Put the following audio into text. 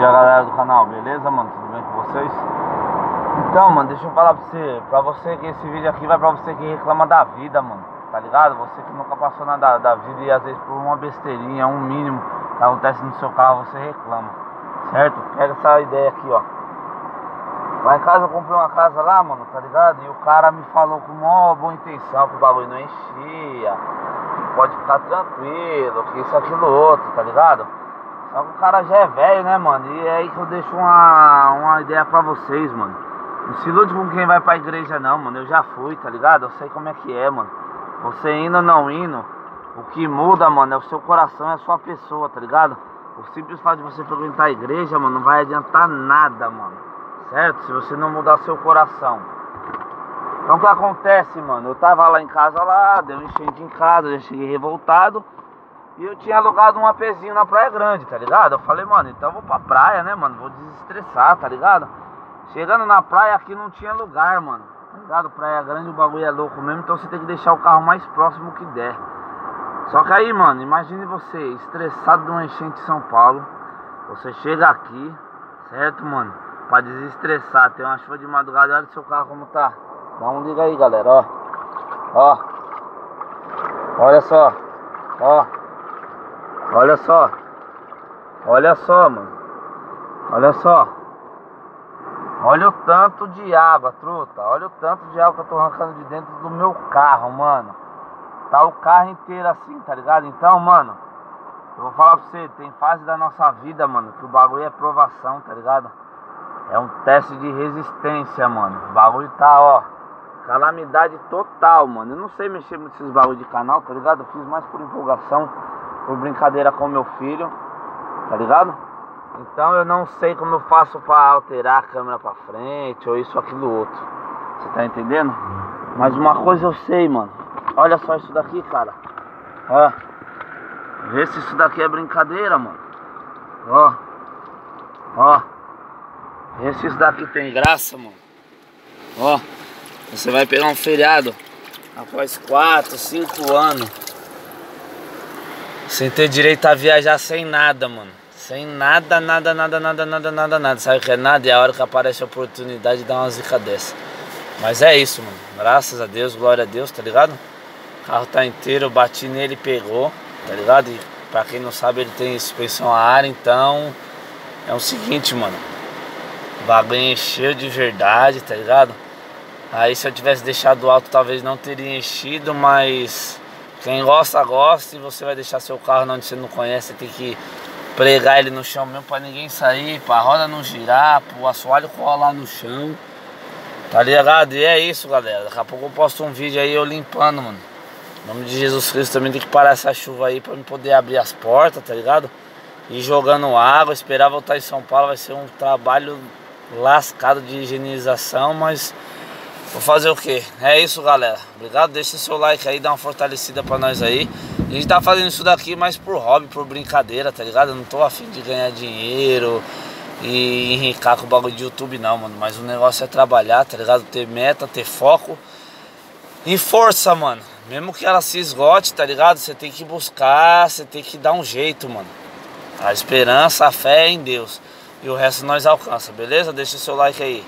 dia galera do canal, beleza mano? Tudo bem com vocês? Então mano, deixa eu falar pra você Pra você que esse vídeo aqui vai pra você que reclama da vida mano Tá ligado? Você que nunca passou nada da vida e às vezes por uma besteirinha, um mínimo que acontece no seu carro, você reclama Certo? Pega essa ideia aqui ó Lá em casa eu comprei uma casa lá, mano, tá ligado? E o cara me falou com uma boa intenção que o bagulho não enchia Que pode ficar tranquilo, que isso, aquilo, outro, tá ligado? Só que o cara já é velho, né, mano? E é aí que eu deixo uma, uma ideia pra vocês, mano. Não se ilude com quem vai pra igreja, não, mano. Eu já fui, tá ligado? Eu sei como é que é, mano. Você indo ou não indo, o que muda, mano, é o seu coração, é a sua pessoa, tá ligado? O simples fato de você frequentar a igreja, mano, não vai adiantar nada, mano. Certo? Se você não mudar seu coração. Então o que acontece, mano? Eu tava lá em casa lá, deu um enchente em casa, já cheguei revoltado. E eu tinha alugado um apezinho na Praia Grande, tá ligado? Eu falei, mano, então eu vou pra praia, né, mano? Vou desestressar, tá ligado? Chegando na praia aqui não tinha lugar, mano. Tá ligado? Praia Grande o bagulho é louco mesmo, então você tem que deixar o carro mais próximo que der. Só que aí, mano, imagine você, estressado de uma enchente em São Paulo. Você chega aqui, certo, mano? Pra desestressar, tem uma chuva de madrugada, olha o seu carro como tá. Dá um liga aí, galera, ó. Ó. Olha só. Ó. Olha só. Olha só, mano. Olha só. Olha o tanto de água, truta. Olha o tanto de água que eu tô arrancando de dentro do meu carro, mano. Tá o carro inteiro assim, tá ligado? Então, mano, eu vou falar pra você, tem fase da nossa vida, mano, que o bagulho é provação, tá ligado? É um teste de resistência, mano. O bagulho tá, ó, calamidade total, mano. Eu não sei mexer muito nesses bagulho de canal, tá ligado? Eu fiz mais por empolgação por brincadeira com meu filho, tá ligado? Então eu não sei como eu faço para alterar a câmera para frente ou isso, aquilo, outro. Você tá entendendo? Mas uma coisa eu sei, mano. Olha só isso daqui, cara. Ó. Vê se isso daqui é brincadeira, mano. Ó. Ó. Vê se isso daqui tem graça, mano. Ó. Você vai pegar um feriado após 4, 5 anos. Sem ter direito a viajar sem nada, mano. Sem nada, nada, nada, nada, nada, nada, nada. Sabe o que é nada? E é a hora que aparece a oportunidade de dar uma zica dessa. Mas é isso, mano. Graças a Deus, glória a Deus, tá ligado? O carro tá inteiro, eu bati nele pegou, tá ligado? E pra quem não sabe, ele tem suspensão a ar, então é o seguinte, mano. O bagulho encheu de verdade, tá ligado? Aí se eu tivesse deixado alto, talvez não teria enchido, mas quem gosta, gosta. E você vai deixar seu carro onde você não conhece, você tem que pregar ele no chão mesmo para ninguém sair, para a roda não girar, para o assoalho colar no chão. Tá ligado? E é isso, galera. Daqui a pouco eu posto um vídeo aí eu limpando, mano. Em nome de Jesus Cristo também tem que parar essa chuva aí para me poder abrir as portas, tá ligado? E jogando água, esperar voltar em São Paulo vai ser um trabalho lascado de higienização, mas Vou fazer o que? É isso, galera. Obrigado. Deixa seu like aí, dá uma fortalecida pra nós aí. A gente tá fazendo isso daqui mais por hobby, por brincadeira, tá ligado? Eu não tô afim de ganhar dinheiro e enricar com o bagulho de YouTube, não, mano. Mas o negócio é trabalhar, tá ligado? Ter meta, ter foco e força, mano. Mesmo que ela se esgote, tá ligado? Você tem que buscar, você tem que dar um jeito, mano. A esperança, a fé é em Deus. E o resto nós alcança, beleza? Deixa seu like aí.